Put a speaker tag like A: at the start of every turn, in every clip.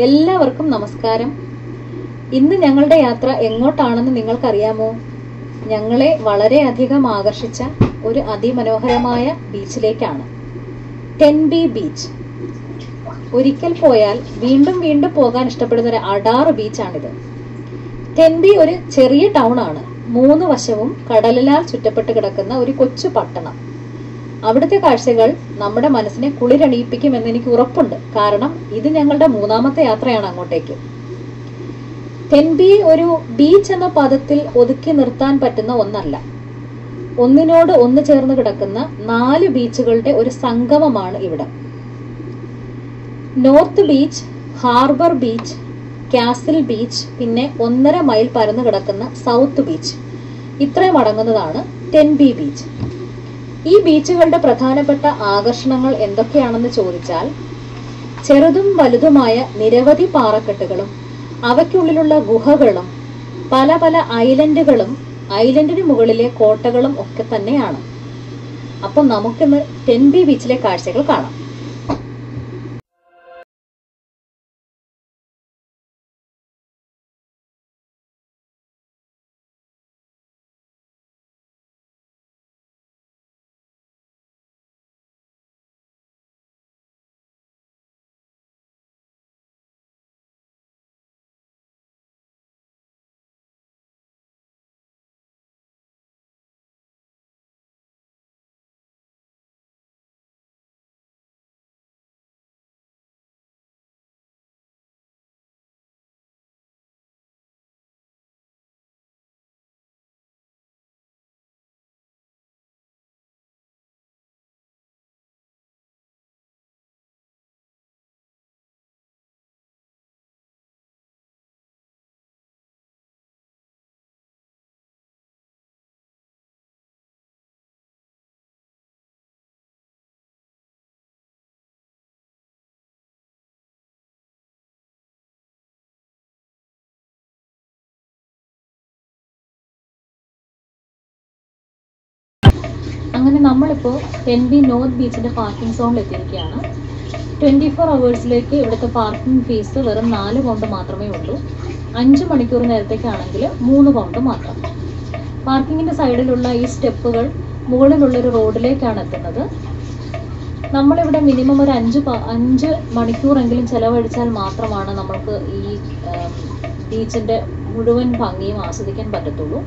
A: എല്ലാവർക്കും നമസ്കാരം. ഇന്ന് ഞങ്ങളുടെ യാത്ര എങ്ങോട്ടാണെന്ന് നിങ്ങൾക്കറിയാമോ? ഞങ്ങളെ വളരെയധികം ആകർഷിച്ച ഒരു അതിമനോഹരമായ ബീച്ചിലേക്കാണ്. Tenby beach. ഒരിക്കൽ പോയാൽ വീണ്ടും വീണ്ടും പോകാൻ ഇഷ്ടപ്പെടുന്ന ഒരു അടാറ് ബീച്ചാണിത്. ടെൻബി ഒരു ചെറിയ ടൗൺ ആണ് മൂന്ന് വശവും കടലിനാൽ ചുറ്റപ്പെട്ട് കിടക്കുന്ന ഒരു കൊച്ചു പട്ടണം. അവിടുത്തെ കാഴ്ചകൾ നമ്മുടെ മനസ്സിനെ കുളിരണിയിപ്പിക്കുമെന്ന് എനിക്ക് ഉറപ്പുണ്ട്. കാരണം ഇത് ഞങ്ങളുടെ മൂന്നാമത്തെ യാത്രയാണ് അങ്ങോട്ടേക്ക്. തെൻബിയെ ഒരു ബീച്ച് എന്ന പദത്തിൽ ഒതുക്കി നിർത്താൻ പറ്റുന്ന ഒന്നല്ല. ഒന്നിനോട് ഒന്ന് ചേർന്ന് കിടക്കുന്ന നാല് ബീച്ചുകളുടെ ഒരു സംഗമമാണ് ഇവിടെ. North beach harbour beach castle beach പിന്നെ ഒന്നര മൈൽ പരന്നു കിടക്കുന്ന സൗത്ത് ബീച്ച് ഇത്രയും അടങ്ങുന്നതാണ് ടെൻബി ബീച്ച് ഈ ബീച്ചുകളുടെ പ്രധാനപ്പെട്ട ആകർഷണങ്ങൾ എന്തൊക്കെയാണെന്ന് ചോദിച്ചാൽ ചെറുതും വലുതുമായ നിരവധി പാറക്കെട്ടുകളും അവയ്ക്കുള്ളിലുള്ള ഗുഹകളും പല പല ഐലൻഡുകളും ഐലൻഡിന് മുകളിലെ കോട്ടകളും ഒക്കെ തന്നെയാണ്. അപ്പം നമുക്കിന്ന് ടെൻബി ബീച്ചിലെ കാഴ്ചകൾ കാണാം. അങ്ങനെ നമ്മളിപ്പോൾ എൻ ബി നോർത്ത് ബീച്ചിന്റെ പാർക്കിംഗ് സോണിൽ എത്തിയിരിക്കുകയാണ്. ട്വന്റി ഫോർ അവേഴ്സിലേക്ക് ഇവിടുത്തെ പാർക്കിംഗ് ഫീസ് വെറും നാല് പൗണ്ട് മാത്രമേ ഉള്ളൂ. അഞ്ച് മണിക്കൂർ നേരത്തേക്കാണെങ്കിൽ മൂന്ന് പൗണ്ട് മാത്രം. പാർക്കിങ്ങിന്റെ സൈഡിലുള്ള ഈ സ്റ്റെപ്പുകൾ മുകളിലുള്ള ഒരു റോഡിലേക്കാണ് എത്തുന്നത്. നമ്മളിവിടെ മിനിമം ഒരു അഞ്ച് അഞ്ച് മണിക്കൂറെങ്കിലും ചിലവഴിച്ചാൽ മാത്രമാണ് നമ്മൾക്ക് ഈ ബീച്ചിന്റെ മുഴുവൻ ഭംഗിയും ആസ്വദിക്കാൻ പറ്റത്തുള്ളൂ.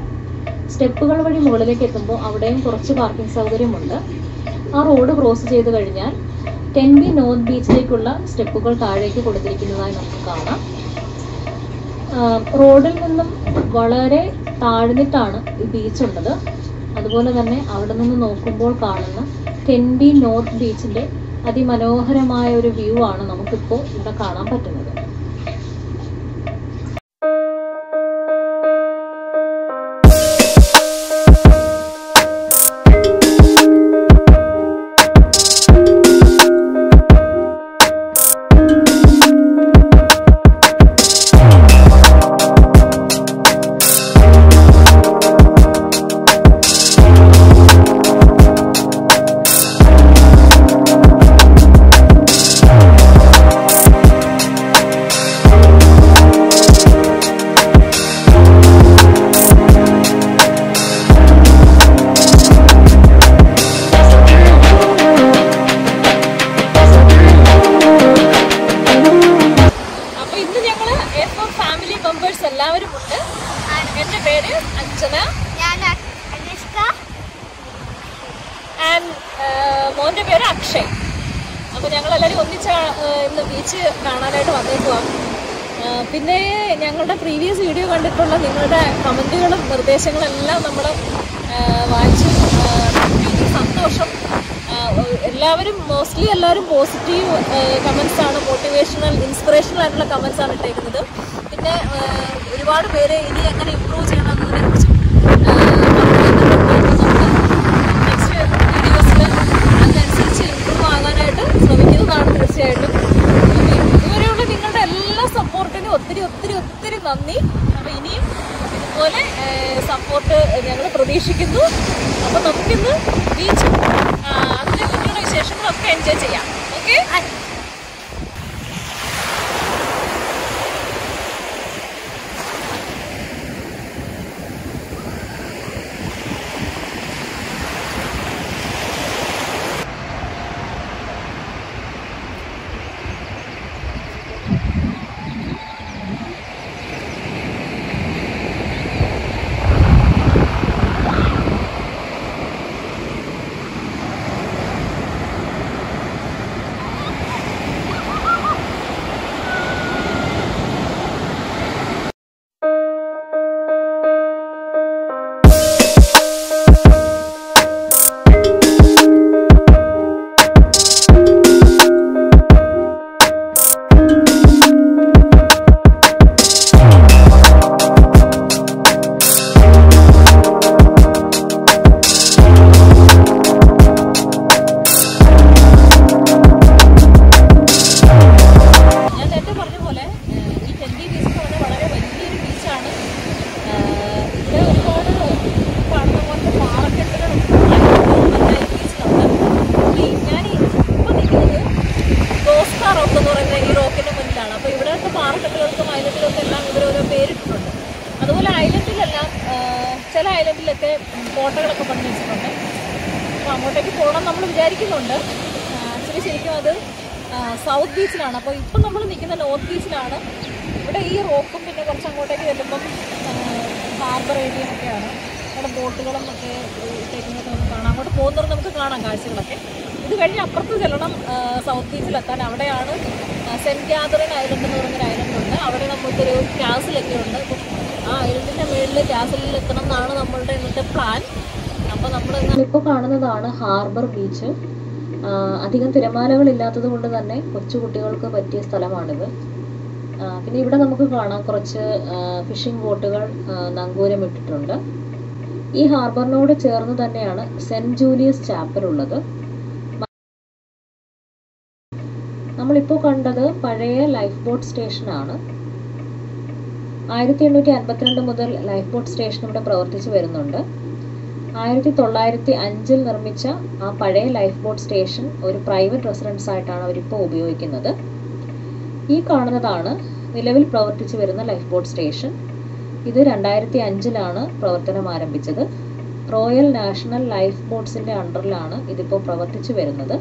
A: സ്റ്റെപ്പുകൾ വഴി മുകളിലേക്ക് എത്തുമ്പോൾ അവിടെയും കുറച്ച് പാർക്കിംഗ് സൗകര്യമുണ്ട്. ആ റോഡ് ക്രോസ് ചെയ്ത് കഴിഞ്ഞാൽ ടെൻ ബി നോർത്ത് ബീച്ചിലേക്കുള്ള സ്റ്റെപ്പുകൾ താഴേക്ക് കൊടുത്തിരിക്കുന്നതായി നമുക്ക് കാണാം. റോഡിൽ നിന്നും വളരെ താഴ്ന്നിട്ടാണ് ഈ ബീച്ച് ഉള്ളത്. അതുപോലെ തന്നെ അവിടെ നിന്ന് നോക്കുമ്പോൾ കാണുന്ന ടെൻ ബി നോർത്ത് ബീച്ചിന്റെ അതിമനോഹരമായ ഒരു വ്യൂ ആണ് നമുക്കിപ്പോൾ ഇവിടെ കാണാൻ പറ്റുന്നത്. వాడు వేరే ఇది ఎక్కడ ఇంప్రూవ్ చేయడం സൗത്ത് ബീച്ചിലാണ് അപ്പോൾ ഇപ്പം നമ്മൾ നിൽക്കുന്ന നോർത്ത് ബീച്ചിലാണ് ഇവിടെ ഈ റോക്കും പിന്നെ കുറച്ച് അങ്ങോട്ടേക്ക് ചെല്ലുമ്പം ഹാർബർ ഏരിയ ഒക്കെയാണ്. അവിടെ ബോട്ടുകളും ഒക്കെ ടേക്കിങ്ങൊക്കെ നമുക്ക് കാണാം. അങ്ങോട്ട് പോകുന്നവർ നമുക്ക് കാണാം കാഴ്ചകളൊക്കെ. ഇത് കഴിഞ്ഞ് അപ്പുറത്ത് ചെല്ലണം സൗത്ത് ബീച്ചിലെത്താൻ അവിടെയാണ് സെന്റ് ഗ്യാദറിൻ ഐലൻഡ് എന്ന് പറഞ്ഞൊരു ഐലൻഡ് ഉണ്ട്. അവിടെ നമുക്കൊരു ക്യാസിലൊക്കെ ഉണ്ട്. ആ ഐലൻഡിന്റെ മുകളിൽ ക്യാസിലിൽ എത്തണം എന്നാണ് നമ്മളുടെ ഇന്നത്തെ പ്ലാൻ അപ്പോൾ നമ്മൾ ഇപ്പോൾ കാണുന്നതാണ് ഹാർബർ ബീച്ച് അധികം തിരമാലകൾ ഇല്ലാത്തത് കൊണ്ട് തന്നെ കൊച്ചു കുട്ടികൾക്ക് പറ്റിയ സ്ഥലമാണിത്. പിന്നെ ഇവിടെ നമുക്ക് കാണാം കുറച്ച് ഫിഷിംഗ് ബോട്ടുകൾ നങ്കൂരം നങ്കൂരമിട്ടിട്ടുണ്ട് ഈ ഹാർബറിനോട് ചേർന്ന് തന്നെയാണ് സെന്റ് ജൂലിയസ് ചാപ്പൽ ഉള്ളത്. നമ്മളിപ്പോൾ കണ്ടത് പഴയ ലൈഫ് ബോട്ട് സ്റ്റേഷനാണ് ആയിരത്തി എണ്ണൂറ്റി അൻപത്തിരണ്ട് മുതൽ ലൈഫ് ബോട്ട് സ്റ്റേഷൻ ഇവിടെ പ്രവർത്തിച്ചു വരുന്നുണ്ട്. ആയിരത്തി തൊള്ളായിരത്തി അഞ്ചിൽ നിർമ്മിച്ച ആ പഴയ ലൈഫ് ബോട്ട് സ്റ്റേഷൻ ഒരു പ്രൈവറ്റ് റെസിഡൻസ് ആയിട്ടാണ് അവരിപ്പോൾ ഉപയോഗിക്കുന്നത്. ഈ കാണുന്നതാണ് നിലവിൽ പ്രവർത്തിച്ചു വരുന്ന ലൈഫ് ബോട്ട് സ്റ്റേഷൻ ഇത് രണ്ടായിരത്തി അഞ്ചിലാണ് പ്രവർത്തനം ആരംഭിച്ചത്. റോയൽ നാഷണൽ ലൈഫ് ബോട്ട്സിന്റെ അണ്ടറിലാണ് ഇതിപ്പോൾ പ്രവർത്തിച്ചു വരുന്നത്.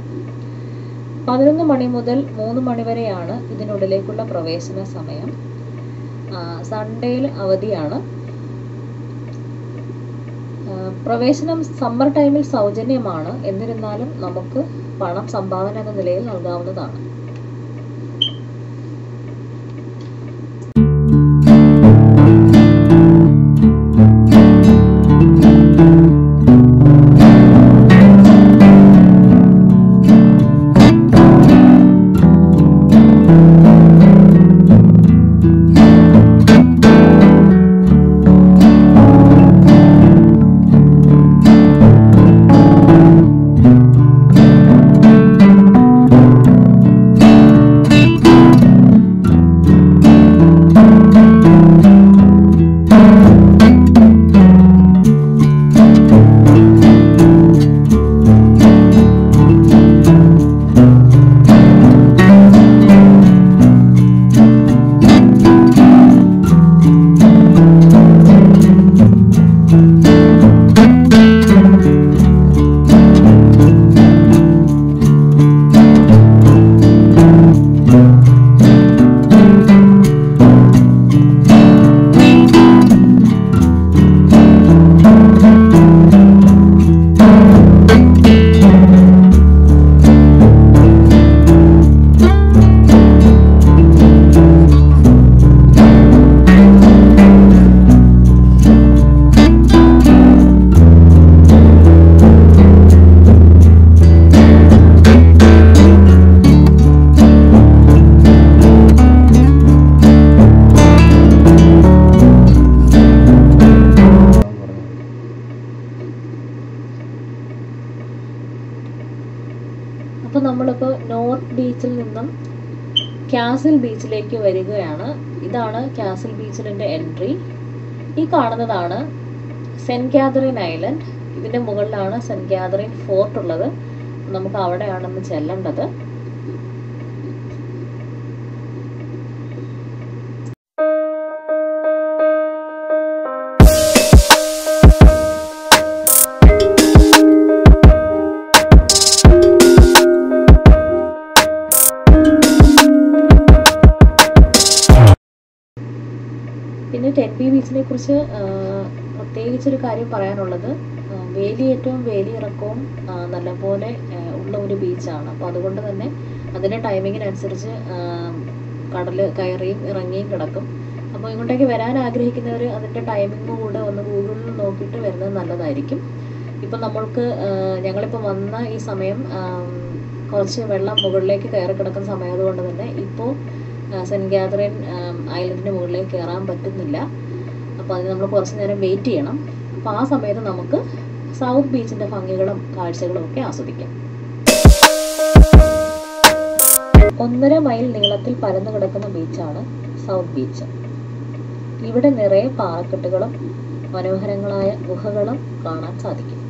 A: പതിനൊന്ന് മണി മുതൽ മൂന്ന് മണി വരെയാണ് ഇതിനുള്ളിലേക്കുള്ള പ്രവേശന സമയം. സൺഡേയിൽ അവധിയാണ്. പ്രവേശനം സമ്മർ ടൈമിൽ സൗജന്യമാണ്. എന്നിരുന്നാലും നമുക്ക് പണം സംഭാവന എന്ന നിലയിൽ നൽകാവുന്നതാണ്. ബീച്ചിലേക്ക് വരികയാണ്. ഇതാണ് കാസിൽ ബീച്ചിലിന്റെ എൻട്രി ഈ കാണുന്നതാണ് സെന്റ് ഗാദറിൻ ഐലൻഡ് ഇതിന്റെ മുകളിലാണ് സെന്റ് ഗാദറിൻ ഫോർട്ട് ഉള്ളത്. നമുക്ക് അവിടെയാണെന്ന് ചെല്ലേണ്ടത്. പിന്നെ ടെൻ ബി ബീച്ചിനെ കുറിച്ച് പ്രത്യേകിച്ചൊരു കാര്യം പറയാനുള്ളത് വേലി ഏറ്റവും വേലിയിറക്കവും ഇറക്കവും നല്ലപോലെ ഉള്ള ഒരു ബീച്ചാണ് അപ്പോൾ അതുകൊണ്ട് തന്നെ അതിന്റെ ടൈമിങ്ങിനനുസരിച്ച് കടൽ കയറിയും ഇറങ്ങിയും കിടക്കും. അപ്പോൾ ഇങ്ങോട്ടേക്ക് വരാൻ ആഗ്രഹിക്കുന്നവർ അതിന്റെ ടൈമിംഗ് കൂടെ ഒന്ന് ഗൂഗിളിൽ നോക്കിയിട്ട് വരുന്നത് നല്ലതായിരിക്കും. ഇപ്പം നമ്മൾക്ക് ഞങ്ങളിപ്പോൾ വന്ന ഈ സമയം കുറച്ച് വെള്ളം മുകളിലേക്ക് കയറി കിടക്കുന്ന സമയമായതുകൊണ്ട് തന്നെ ഇപ്പോൾ സെന്റ് ഗ്യാതറിൻ ഐലൻഡിന്റെ മുകളിലേക്ക് കയറാൻ പറ്റുന്നില്ല. അപ്പോൾ അതിന് നമ്മൾ കുറച്ച് നേരം വെയിറ്റ് ചെയ്യണം. അപ്പോൾ ആ സമയത്ത് നമുക്ക് സൗത്ത് ബീച്ചിന്റെ ഭംഗികളും കാഴ്ചകളും ഒക്കെ ആസ്വദിക്കാം. ഒന്നര മൈൽ നീളത്തിൽ പരന്നു കിടക്കുന്ന ബീച്ചാണ് സൗത്ത് ബീച്ച് ഇവിടെ നിറയെ പാറക്കെട്ടുകളും മനോഹരങ്ങളായ ഗുഹകളും കാണാൻ സാധിക്കും.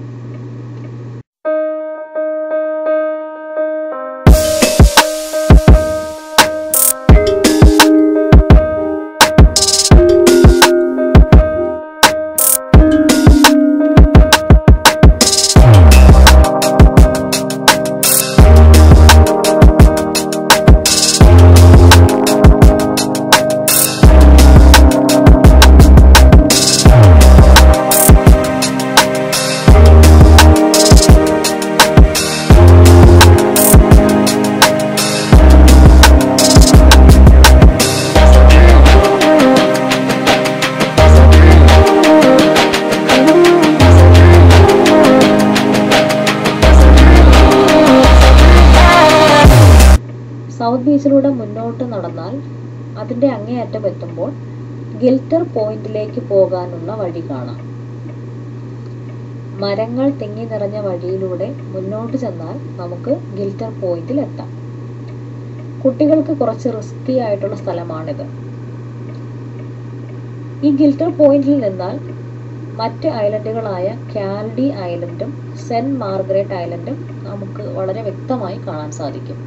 A: പോകാനുള്ള വഴി കാണാം. മരങ്ങൾ തിങ്ങി നിറഞ്ഞ വഴിയിലൂടെ മുന്നോട്ട് ചെന്നാൽ നമുക്ക് ഗിൽറ്റർ പോയിന്റിൽ എത്താം. കുട്ടികൾക്ക് കുറച്ച് റിസ്കി ആയിട്ടുള്ള സ്ഥലമാണിത്. ഈ ഗിൽറ്റർ പോയിന്റിൽ നിന്നാൽ മറ്റ് ഐലൻഡുകളായ കാൽഡി ഐലൻഡും സെന്റ് മാർഗരറ്റ് ഐലൻഡും നമുക്ക് വളരെ വ്യക്തമായി കാണാൻ സാധിക്കും.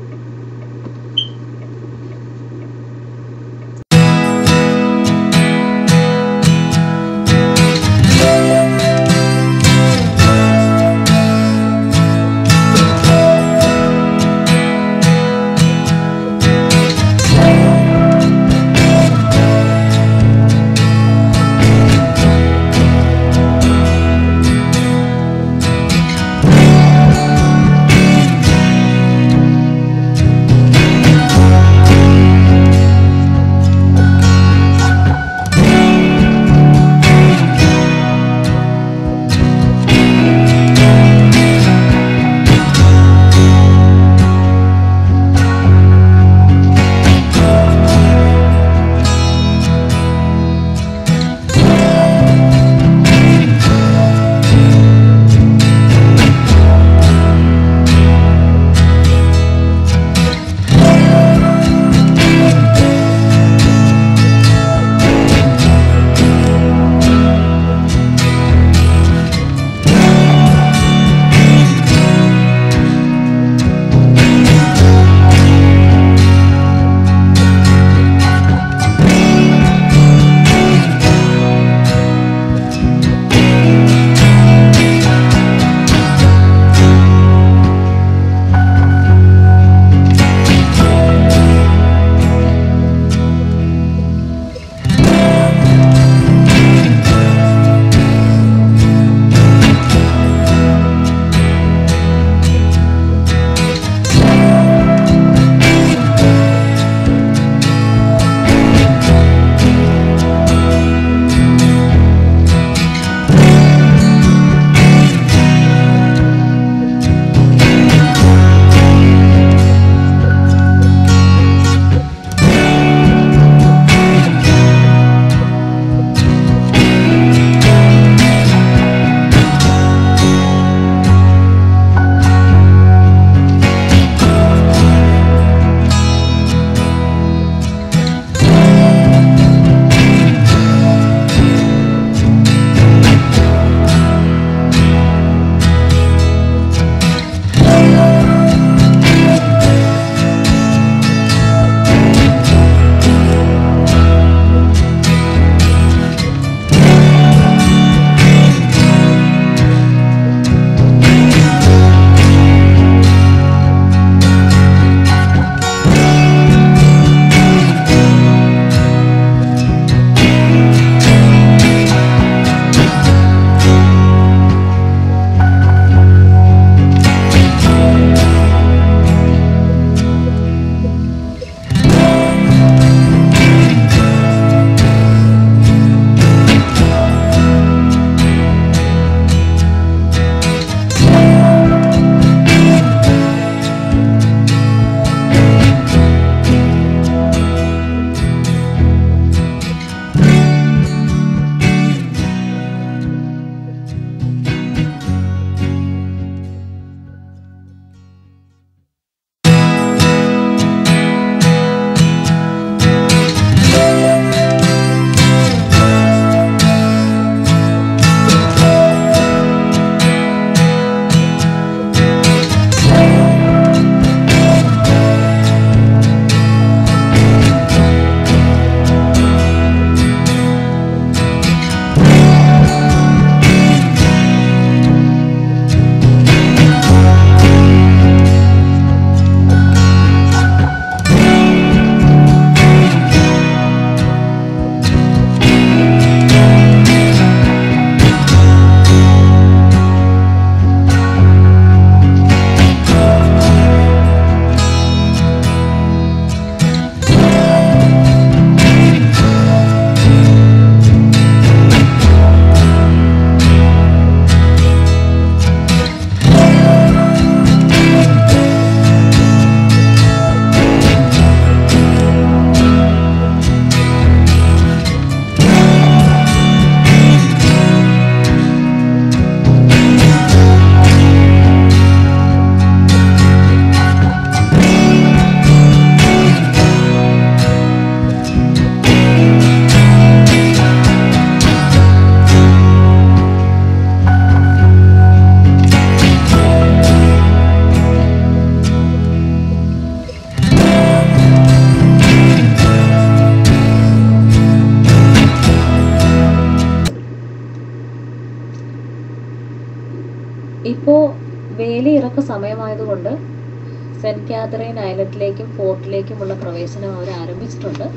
A: ഐലൻഡിലേക്കും ഫോർട്ടിലേക്കുമുള്ള പ്രവേശനം അവർ ആരംഭിച്ചിട്ടുണ്ട്.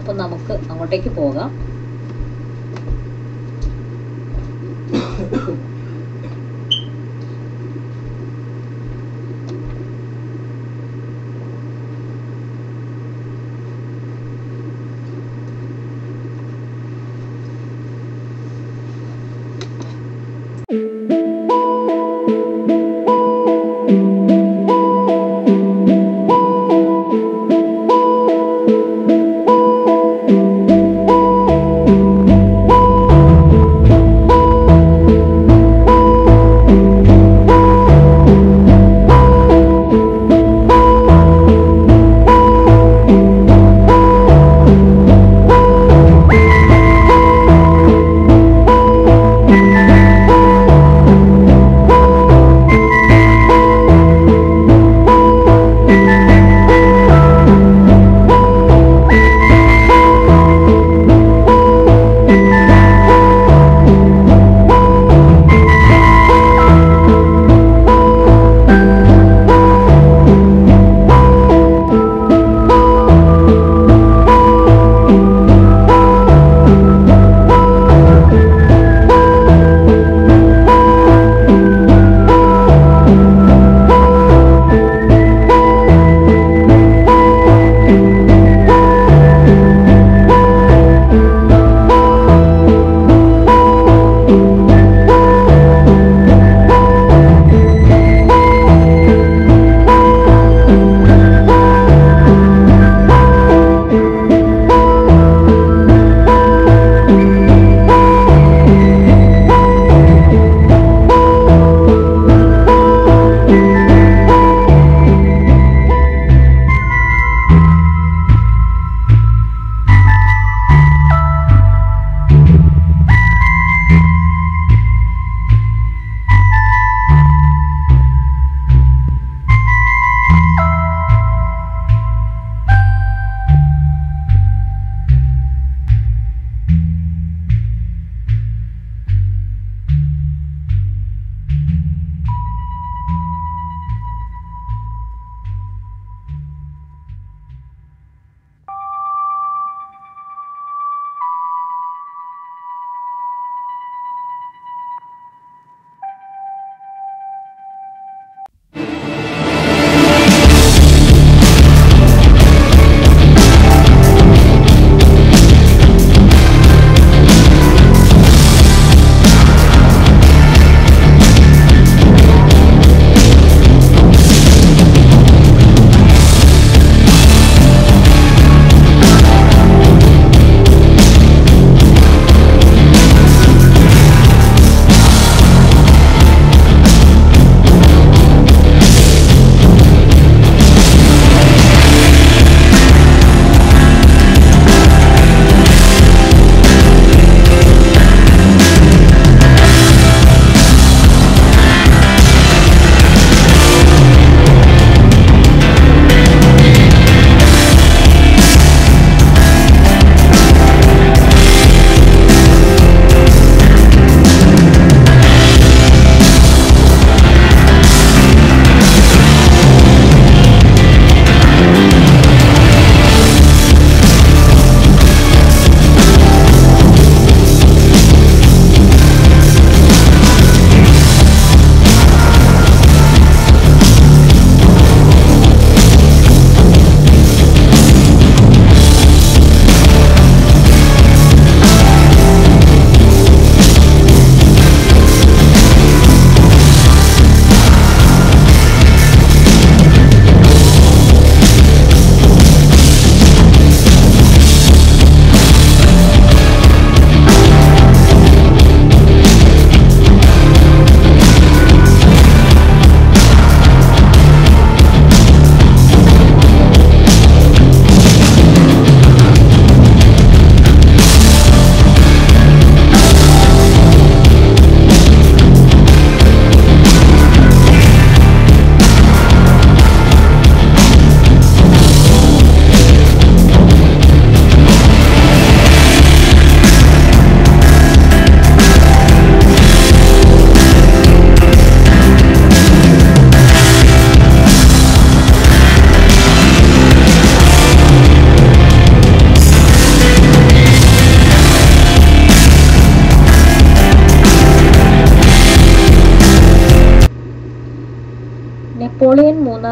A: അപ്പോൾ നമുക്ക് അങ്ങോട്ടേക്ക് പോകാം.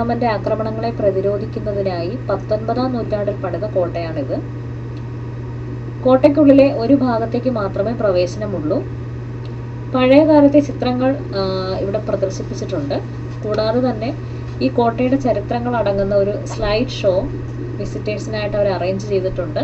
A: മൂന്നാമന്റെ ആക്രമണങ്ങളെ പ്രതിരോധിക്കുന്നതിനായി പത്തൊൻപതാം നൂറ്റാണ്ടിൽ പണിത കോട്ടയാണിത്. കോട്ടയ്ക്കുള്ളിലെ ഒരു ഭാഗത്തേക്ക് മാത്രമേ പ്രവേശനമുള്ളൂ. പഴയ കാലത്തെ ചിത്രങ്ങൾ ഇവിടെ പ്രദർശിപ്പിച്ചിട്ടുണ്ട്. കൂടാതെ തന്നെ ഈ കോട്ടയുടെ ചരിത്രങ്ങൾ അടങ്ങുന്ന ഒരു സ്ലൈഡ് ഷോ വിസിറ്റേഴ്സിനായിട്ട് അവർ അറേഞ്ച് ചെയ്തിട്ടുണ്ട്.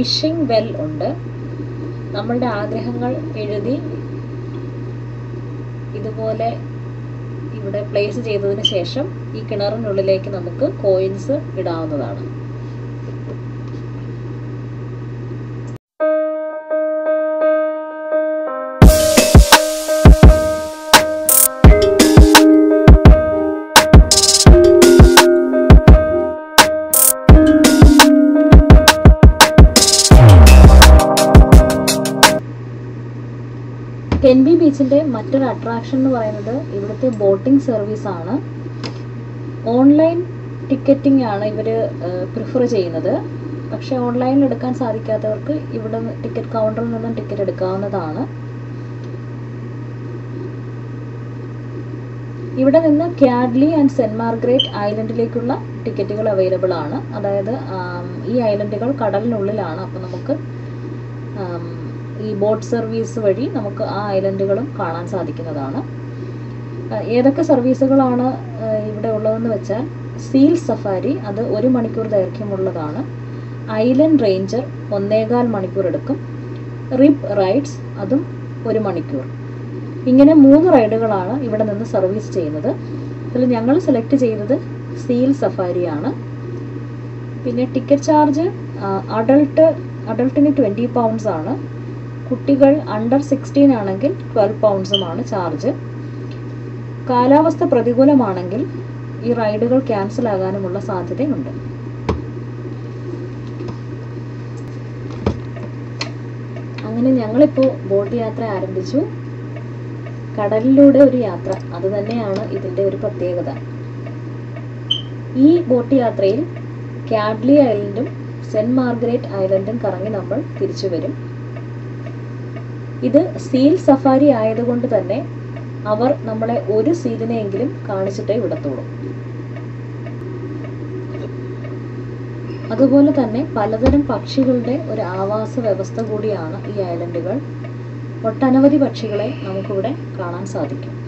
A: വിഷിംഗ് വെൽ ഉണ്ട്. നമ്മളുടെ ആഗ്രഹങ്ങൾ എഴുതി ഇതുപോലെ ഇവിടെ പ്ലേസ് ചെയ്തതിന് ശേഷം ഈ കിണറിനുള്ളിലേക്ക് നമുക്ക് കോയിൻസ് ഇടാവുന്നതാണ്. മറ്റൊരു അട്രാക്ഷൻ എന്ന് പറയുന്നത് ഇവിടുത്തെ ബോട്ടിംഗ് സർവീസ് ആണ്. ഓൺലൈൻ ടിക്കറ്റിംഗ് ആണ് ഇവർ പ്രിഫർ ചെയ്യുന്നത്. പക്ഷേ ഓൺലൈനിൽ എടുക്കാൻ സാധിക്കാത്തവർക്ക് ഇവിടെ ടിക്കറ്റ് കൗണ്ടറിൽ നിന്നും ടിക്കറ്റ് എടുക്കാവുന്നതാണ്. ഇവിടെ നിന്ന് ക്യാഡ്ലി ആൻഡ് സെന്റ് മാർഗ്രേറ്റ് ഐലൻഡിലേക്കുള്ള ടിക്കറ്റുകൾ അവൈലബിൾ ആണ്. അതായത് ഈ ഐലൻഡുകൾ കടലിനുള്ളിലാണ്. അപ്പോൾ നമുക്ക് ബോട്ട് സർവീസ് വഴി നമുക്ക് ആ ഐലൻഡുകളും കാണാൻ സാധിക്കുന്നതാണ്. ഏതൊക്കെ സർവീസുകളാണ് ഇവിടെ ഉള്ളതെന്ന് വെച്ചാൽ സീൽ സഫാരി അത് ഒരു മണിക്കൂർ ദൈർഘ്യമുള്ളതാണ്. ഐലൻഡ് റേഞ്ചർ ഒന്നേകാൽ മണിക്കൂർ എടുക്കും. റിപ്പ് റൈഡ്സ് അതും ഒരു മണിക്കൂർ. ഇങ്ങനെ മൂന്ന് റൈഡുകളാണ് ഇവിടെ നിന്ന് സർവീസ് ചെയ്യുന്നത്. അതിൽ ഞങ്ങൾ സെലക്ട് ചെയ്തത് സീൽ സഫാരിയാണ്. പിന്നെ ടിക്കറ്റ് ചാർജ് അഡൾട്ട് അഡൾട്ടിന് ട്വന്റി പൗണ്ട്സ് ആണ്. കുട്ടികൾ അണ്ടർ സിക്സ്റ്റീൻ ആണെങ്കിൽ ട്വൽവ് പൗണ്ട്സുമാണ് ചാർജ് കാലാവസ്ഥ പ്രതികൂലമാണെങ്കിൽ ഈ റൈഡുകൾ ക്യാൻസൽ ആകാനുമുള്ള സാധ്യതയുണ്ട്. അങ്ങനെ ഞങ്ങളിപ്പോൾ ബോട്ട് യാത്ര ആരംഭിച്ചു. കടലിലൂടെ ഒരു യാത്ര അത് തന്നെയാണ് ഇതിന്റെ ഒരു പ്രത്യേകത. ഈ ബോട്ട് യാത്രയിൽ കാഡ്ലി ഐലൻഡും സെന്റ് മാർഗരറ്റ് ഐലൻഡും കറങ്ങി നമ്മൾ തിരിച്ചു വരും. ഇത് സീൽ സഫാരി ആയതുകൊണ്ട് തന്നെ അവർ നമ്മളെ ഒരു സീലിനെയെങ്കിലും കാണിച്ചിട്ടേ വിടത്തുള്ളൂ. അതുപോലെ തന്നെ പലതരം പക്ഷികളുടെ ഒരു ആവാസ വ്യവസ്ഥ കൂടിയാണ് ഈ ഐലൻഡുകൾ. ഒട്ടനവധി പക്ഷികളെ നമുക്കിവിടെ കാണാൻ സാധിക്കും.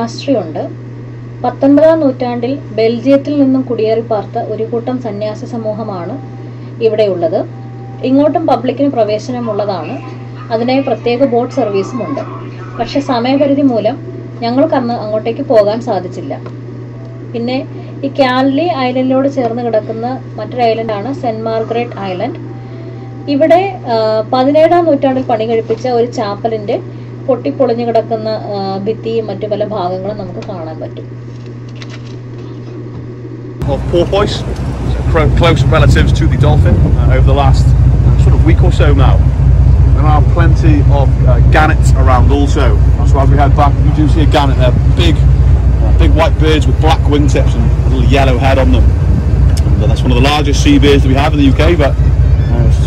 A: ഒരു മൊണാസ്ട്രി ഉണ്ട് പത്തൊൻപതാം നൂറ്റാണ്ടിൽ ബെൽജിയത്തിൽ നിന്നും കുടിയേറി പാർത്ത ഒരു കൂട്ടം സന്യാസ സമൂഹമാണ് ഇവിടെയുള്ളത്. ഇങ്ങോട്ടും പബ്ലിക്കിന് പ്രവേശനമുള്ളതാണ്. അതിനായി പ്രത്യേക ബോട്ട് സർവീസും ഉണ്ട് പക്ഷെ സമയപരിധി മൂലം ഞങ്ങൾക്കന്ന് അങ്ങോട്ടേക്ക് പോകാൻ സാധിച്ചില്ല. പിന്നെ ഈ കാലി ഐലൻഡിനോട് ചേർന്ന് കിടക്കുന്ന മറ്റൊരു ഐലൻഡാണ് സെന്റ് മാർഗ്രറ്റ് ഐലൻഡ്. ഇവിടെ പതിനേഴാം നൂറ്റാണ്ടിൽ പണി കഴിപ്പിച്ച ഒരു ചാപ്പലിന്റെ പൊട്ടിപ്പൊളിഞ്ഞു കിടക്കുന്ന ആ, ഭിത്തിയും മറ്റു പല ഭാഗങ്ങളും നമുക്ക് കാണാൻ പറ്റും
B: of porpoise, so cro- close relatives to the dolphin uh, over the last uh, sort of week or so now. There are plenty of uh, gannets around also. So as we head back, you do see a gannet there, big, uh, big white birds with black wingtips and a little yellow head on them. And uh, that's one of the largest sea birds that we have in the UK, but uh, it's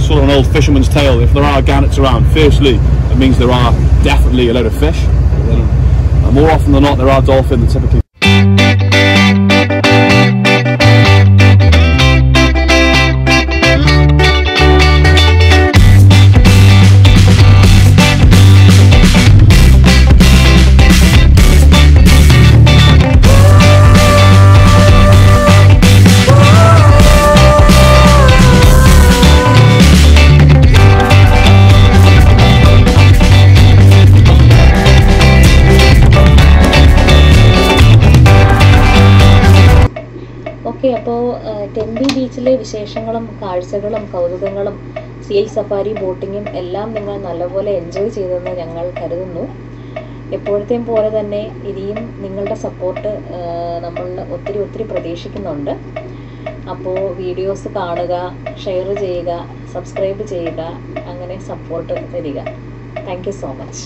B: sort of an old fisherman's tale. If there are gannets around, firstly, it means there are definitely a load of fish. Uh, more often than not, there are dolphins that typically
A: കാഴ്ചകളും കൗതുകങ്ങളും seal safari ബോട്ടിങ്ങും എല്ലാം നിങ്ങൾ നല്ലപോലെ enjoy ചെയ്തെന്ന് ഞങ്ങൾ കരുതുന്നു. എപ്പോഴത്തെയും പോലെ തന്നെ ഇനിയും നിങ്ങളുടെ സപ്പോർട്ട് നമ്മൾ ഒത്തിരി ഒത്തിരി പ്രതീക്ഷിക്കുന്നുണ്ട്. അപ്പോൾ വീഡിയോസ് കാണുക ഷെയർ ചെയ്യുക സബ്സ്ക്രൈബ് ചെയ്യുക അങ്ങനെ സപ്പോർട്ട് തരിക. Thank so much